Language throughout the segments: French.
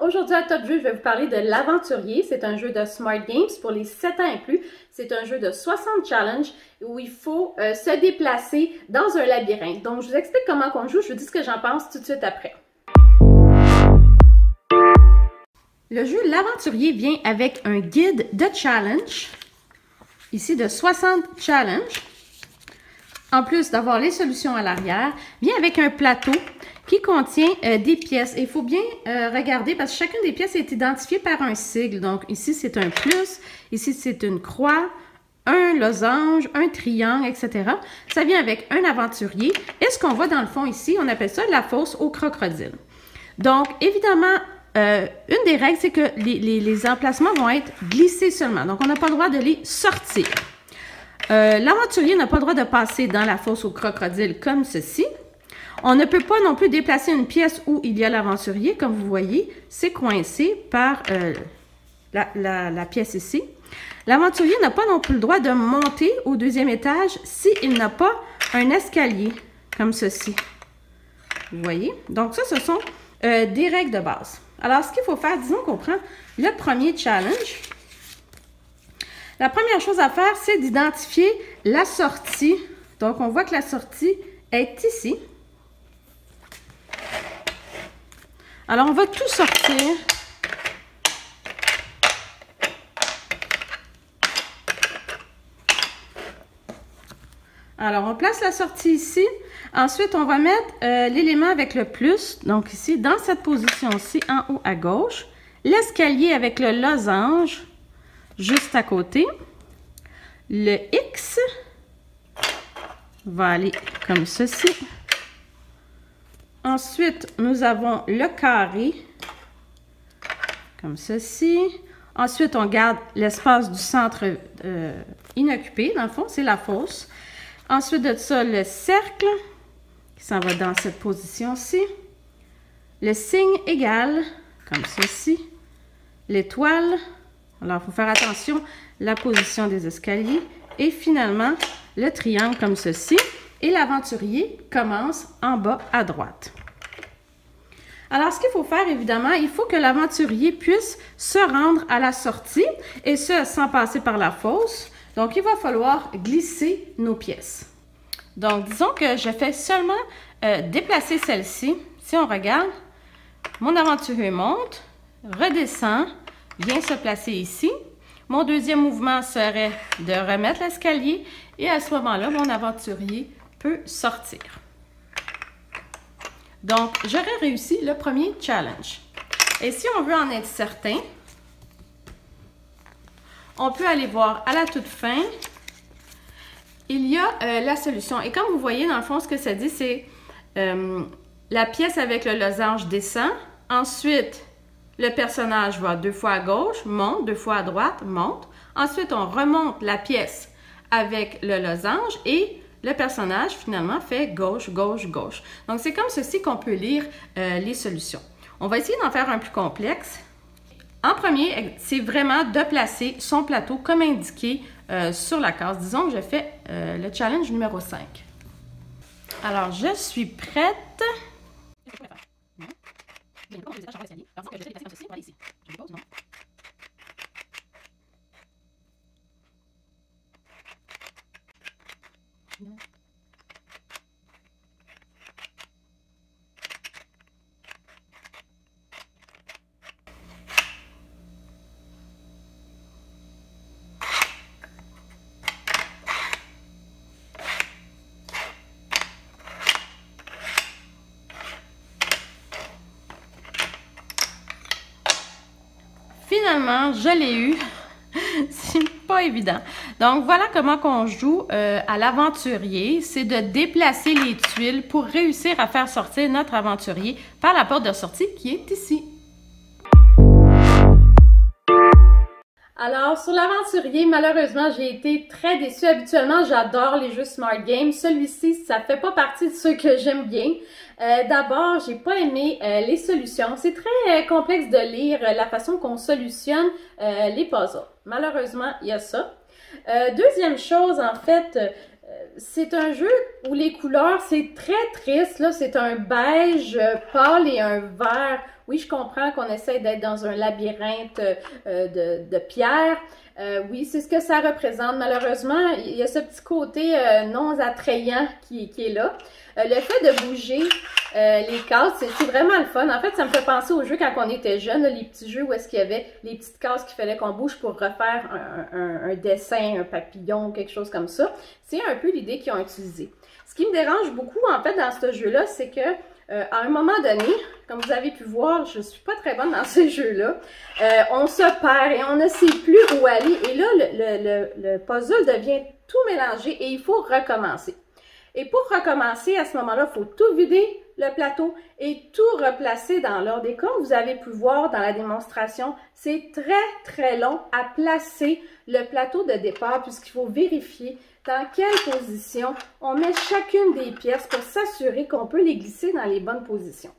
aujourd'hui à Top Jeu, je vais vous parler de l'Aventurier. C'est un jeu de Smart Games pour les 7 ans et plus. C'est un jeu de 60 challenges où il faut euh, se déplacer dans un labyrinthe. Donc, je vous explique comment on joue, je vous dis ce que j'en pense tout de suite après. Le jeu L'Aventurier vient avec un guide de challenge, ici de 60 challenges. En plus d'avoir les solutions à l'arrière, vient avec un plateau qui contient euh, des pièces. il faut bien euh, regarder parce que chacune des pièces est identifiée par un sigle. Donc ici, c'est un plus, ici, c'est une croix, un losange, un triangle, etc. Ça vient avec un aventurier. Et ce qu'on voit dans le fond ici, on appelle ça la fosse au crocodile. Donc, évidemment, euh, une des règles, c'est que les, les, emplacements vont être glissés seulement. Donc, on n'a pas le droit de les sortir. L'aventurier n'a pas le droit de passer dans la fosse au crocodile comme ceci. On ne peut pas non plus déplacer une pièce où il y a l'aventurier. Comme vous voyez, c'est coincé par euh, la, pièce ici. L'aventurier n'a pas non plus le droit de monter au deuxième étage s'il n'a pas un escalier comme ceci. Vous voyez? Donc ça, ce sont euh, des règles de base. Alors, ce qu'il faut faire, disons qu'on prend le premier challenge. La première chose à faire, c'est d'identifier la sortie. Donc, on voit que la sortie est ici. Alors, on va tout sortir. Alors, on place la sortie ici. Ensuite, on va mettre euh, l'élément avec le plus, donc ici, dans cette position-ci, en haut à gauche. L'escalier avec le losange, juste à côté. Le X va aller comme ceci. Ensuite, nous avons le carré, comme ceci. Ensuite, on garde l'espace du centre euh, inoccupé, dans le fond, c'est la fosse. Ensuite de ça, le cercle, qui s'en va dans cette position-ci. Le signe égal, comme ceci. L'étoile. Alors, il faut faire attention, la position des escaliers. Et finalement, le triangle comme ceci. Et l'aventurier commence en bas à droite. Alors, ce qu'il faut faire, évidemment, il faut que l'aventurier puisse se rendre à la sortie, et ce, sans passer par la fosse. Donc, il va falloir glisser nos pièces. Donc, disons que je fais seulement euh, déplacer celle-ci. Si on regarde, mon aventurier monte, redescend, vient se placer ici. Mon deuxième mouvement serait de remettre l'escalier et à ce moment-là, mon aventurier peut sortir. Donc, j'aurais réussi le premier challenge. Et si on veut en être certain, on peut aller voir à la toute fin, il y a euh, la solution. Et comme vous voyez, dans le fond, ce que ça dit, c'est euh, la pièce avec le losange descend. Ensuite, le personnage va deux fois à gauche, monte, deux fois à droite, monte. Ensuite, on remonte la pièce avec le losange et le personnage, finalement, fait gauche, gauche, gauche. Donc, c'est comme ceci qu'on peut lire euh, les solutions. On va essayer d'en faire un plus complexe. En premier, c'est vraiment de placer son plateau comme indiqué euh, sur la case. Disons que je fais euh, le challenge numéro 5. Alors, je suis prête. Finalement, je l'ai eu. C'est pas évident. Donc, voilà comment on joue euh, à l'aventurier. C'est de déplacer les tuiles pour réussir à faire sortir notre aventurier par la porte de sortie qui est ici. Alors, sur l'aventurier, malheureusement, j'ai été très déçue. Habituellement, j'adore les jeux Smart Games. Celui-ci, ça fait pas partie de ceux que j'aime bien. Euh, D'abord, j'ai pas aimé euh, les solutions. C'est très euh, complexe de lire euh, la façon qu'on solutionne les puzzles. Malheureusement, il y a ça. deuxième chose, en fait, c'est un jeu où les couleurs, c'est très triste. Là, c'est un beige pâle et un vert Oui, je comprends qu'on essaie d'être dans un labyrinthe euh, de, de pierre. Euh, oui, c'est ce que ça représente. Malheureusement, il y a ce petit côté euh, non attrayant qui, qui est là. Euh, le fait de bouger les cases, c'est vraiment le fun. En fait, ça me fait penser aux jeux quand on était jeune, les petits jeux où est-ce qu'il y avait les petites cases qu'il fallait qu'on bouge pour refaire un, un, dessin, un papillon, quelque chose comme ça. C'est un peu l'idée qu'ils ont utilisée. Ce qui me dérange beaucoup, en fait, dans ce jeu-là, c'est que euh, à un moment donné, comme vous avez pu voir, je suis pas très bonne dans ces jeux-là. Euh, on se perd et on ne sait plus où aller. Et là, le, le, puzzle devient tout mélangé et il faut recommencer. Et pour recommencer, à ce moment-là, il faut tout vider le plateau et tout replacer dans l'ordre. Et comme vous avez pu voir dans la démonstration, c'est très, très long à placer le plateau de départ puisqu'il faut vérifier dans quelle position on met chacune des pièces pour s'assurer qu'on peut les glisser dans les bonnes positions.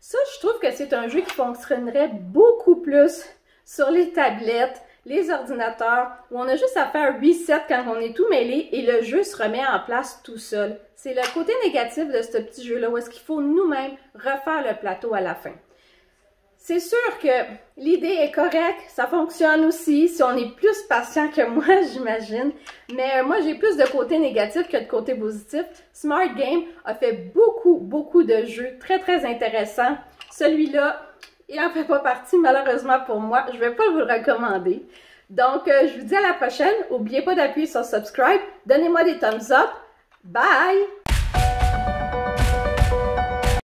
Ça, je trouve que c'est un jeu qui fonctionnerait beaucoup plus sur les tablettes, les ordinateurs, où on a juste à faire reset quand on est tout mêlé et le jeu se remet en place tout seul. C'est le côté négatif de ce petit jeu-là, où est-ce qu'il faut nous-mêmes refaire le plateau à la fin. C'est sûr que l'idée est correcte, ça fonctionne aussi si on est plus patient que moi, j'imagine. Mais euh, moi, j'ai plus de côté négatif que de côté positif. Smart Game a fait beaucoup, beaucoup de jeux très, très intéressants. Celui-là, il en fait pas partie, malheureusement pour moi. Je vais pas vous le recommander. Donc, euh, je vous dis à la prochaine. N'oubliez pas d'appuyer sur subscribe. Donnez-moi des thumbs up. Bye!